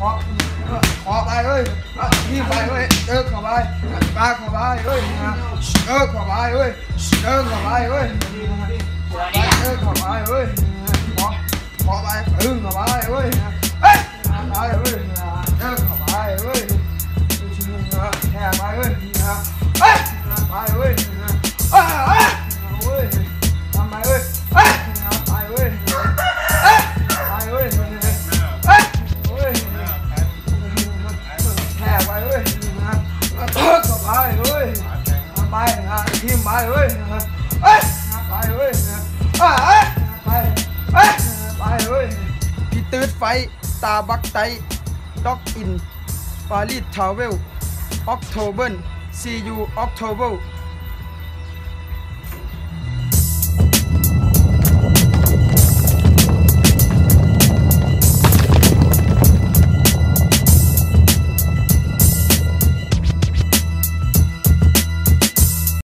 ขอขอไปเอ้ยที่ไปเอ้ยเดินเข้าไปปาเข้าไปเอ้ยเดินเข้าไปเอ้ยเดินเข้าไปเอ้ยเดินเข้าไปเอ้ยขอขอไปดึงเข้าไปเอ้ยเอ้ยไปเอ้ยเดินเข้าไปเอ้ยแค่ไปเอ้ยเอ้ยไปเอ้ย ไปนะทีมไปเว้ยเอ้ยไปเว้ยเอ้ยไปเอ้ยไปเว้ยพี่ตืดไฟตาบักไตด็อกอินปารีสทาวเวลออกโทเบิร์ซียูออกโทเบิล